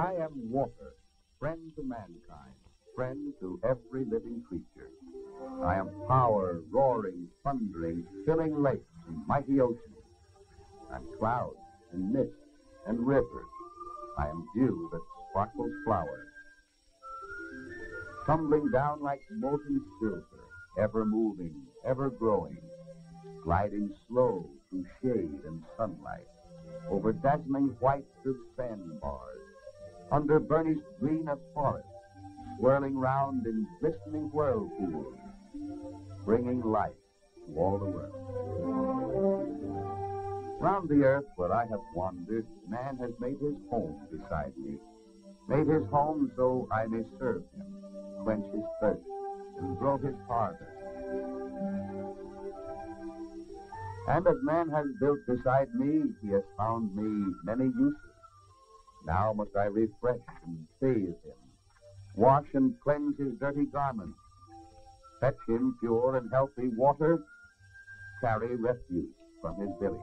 I am water, friend to mankind, friend to every living creature. I am power, roaring, thundering, filling lakes and mighty oceans. I'm clouds and mist and rivers. I am dew that sparkles flowers. Tumbling down like molten silver, ever moving, ever growing, gliding slow through shade and sunlight, over dazzling whites of sandbars, under burnished green of forest, swirling round in glistening whirlpools, bringing life to all the world. Round the earth where I have wandered, man has made his home beside me, made his home so I may serve him, quench his thirst, and grow his harvest. And as man has built beside me, he has found me many uses. Now must I refresh and bathe him, wash and cleanse his dirty garments, fetch him pure and healthy water, carry refuse from his village.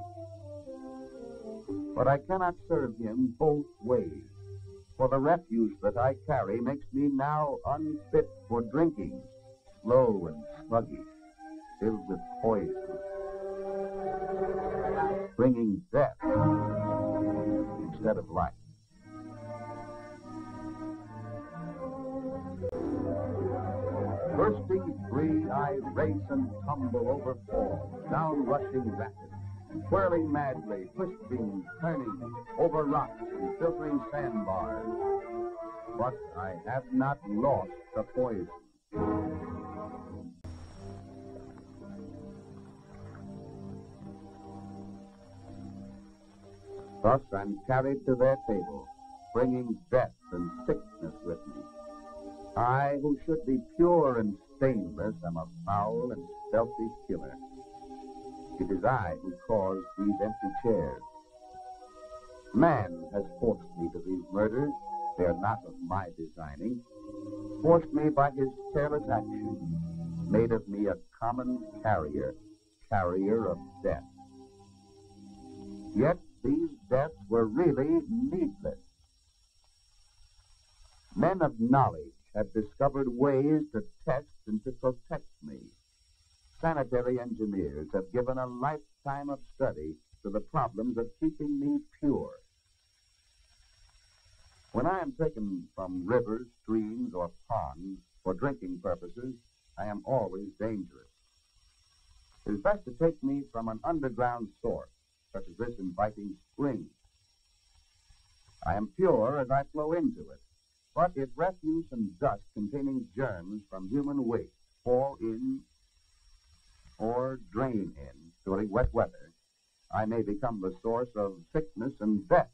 But I cannot serve him both ways, for the refuse that I carry makes me now unfit for drinking, slow and sluggish, filled with poison, bringing death instead of life. Bursting free, I race and tumble over falls, down rushing rapids, whirling madly, twisting, turning, over rocks and filtering sandbars. But I have not lost the poison. Thus I'm carried to their table, bringing death and sickness with me. I, who should be pure and stainless, am a foul and stealthy killer. It is I who caused these empty chairs. Man has forced me to these murders. They are not of my designing. Forced me by his careless action. Made of me a common carrier, carrier of death. Yet these deaths were really needless. Men of knowledge have discovered ways to test and to protect me. Sanitary engineers have given a lifetime of study to the problems of keeping me pure. When I am taken from rivers, streams, or ponds for drinking purposes, I am always dangerous. It is best to take me from an underground source, such as this inviting spring. I am pure as I flow into it, but if refuse and dust containing germs from human waste fall in or drain in during wet weather, I may become the source of sickness and death.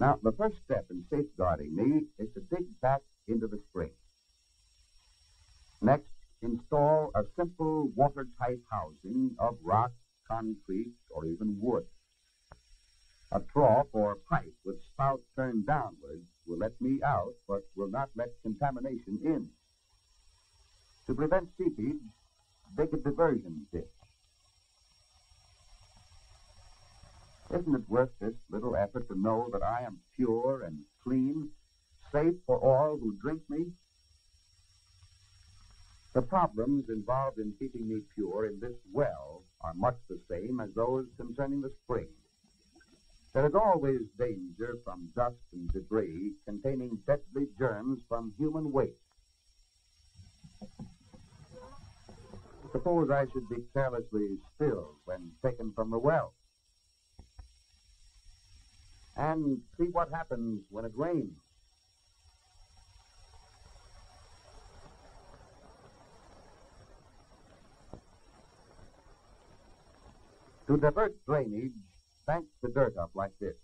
Now, the first step in safeguarding me is to dig back into the spring. Next, install a simple watertight housing of rock, concrete, or even wood. A trough or pipe with spout turned downwards will let me out, but will not let contamination in. To prevent seepage, dig a diversion ditch. Isn't it worth this little effort to know that I am pure and clean, safe for all who drink me? The problems involved in keeping me pure in this well are much the same as those concerning the spring. There is always danger from dust and debris containing deadly germs from human waste. Suppose I should be carelessly spilled when taken from the well. And see what happens when it rains. To divert drainage, bank the dirt up like this.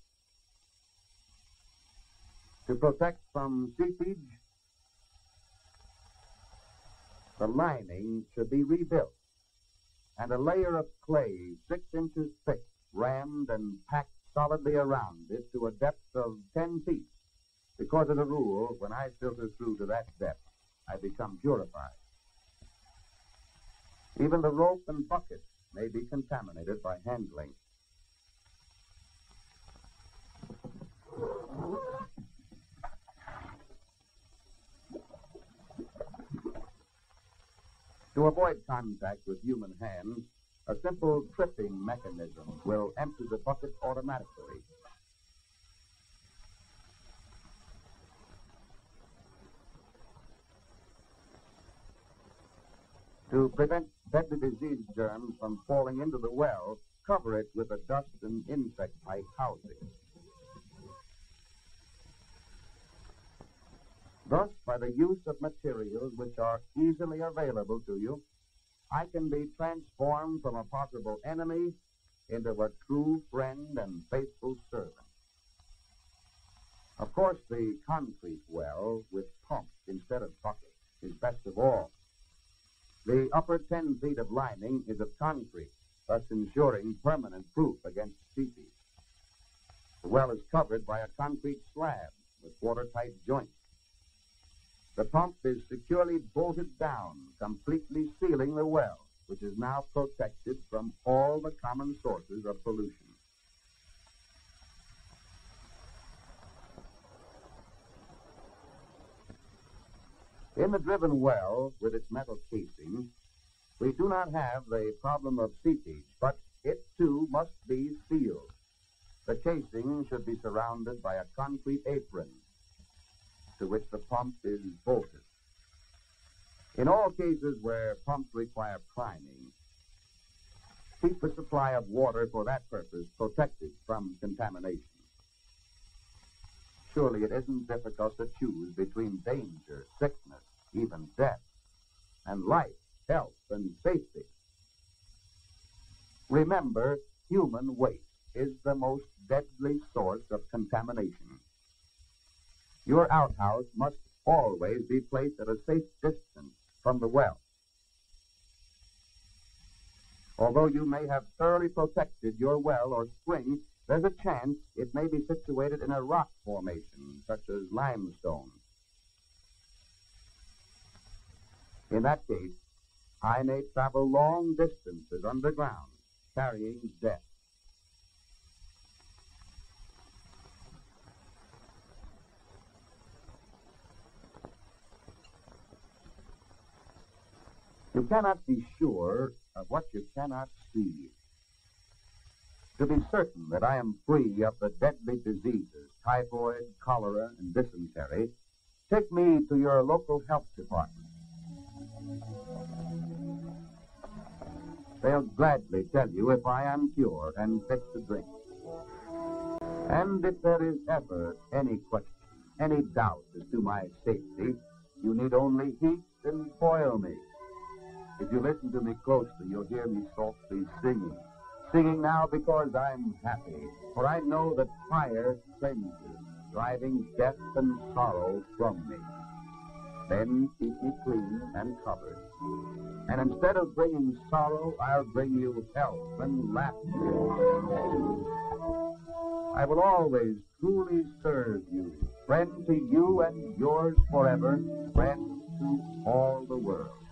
To protect from seepage, the lining should be rebuilt, and a layer of clay six inches thick rammed and packed solidly around it to a depth of 10 feet. Because of the rule, when I filter through to that depth, I become purified. Even the rope and bucket may be contaminated by handling. To avoid contact with human hands, a simple tripping mechanism will empty the bucket automatically. To prevent deadly disease germs from falling into the well, cover it with a dust and insect mite housing. Thus, by the use of materials which are easily available to you, I can be transformed from a possible enemy into a true friend and faithful servant. Of course, the concrete well with pump instead of bucket is best of all. The upper 10 feet of lining is of concrete, thus ensuring permanent proof against seepage. The well is covered by a concrete slab with watertight joints. The pump is securely bolted down, completely sealing the well, which is now protected from all the common sources of pollution. In the driven well, with its metal casing, we do not have the problem of seepage, but it too must be sealed. The casing should be surrounded by a concrete apron to which the pump is bolted. In all cases where pumps require priming, keep the supply of water for that purpose protected from contamination. Surely it isn't difficult to choose between danger, sickness, even death, and life, health, and safety. Remember, human waste is the most deadly source of contamination. Your outhouse must always be placed at a safe distance from the well. Although you may have thoroughly protected your well or spring, there's a chance it may be situated in a rock formation, such as limestone. In that case, I may travel long distances underground, carrying death. You cannot be sure of what you cannot see. To be certain that I am free of the deadly diseases, typhoid, cholera, and dysentery, take me to your local health department. They'll gladly tell you if I am cured and fit to drink. And if there is ever any question, any doubt as to my safety, you need only heat and boil me. If you listen to me closely, you'll hear me softly singing. Singing now because I'm happy, for I know that fire cleanses, driving death and sorrow from me. Then keep me clean and covered. And instead of bringing sorrow, I'll bring you health and laughter. I will always truly serve you, friend to you and yours forever, friend to all the world.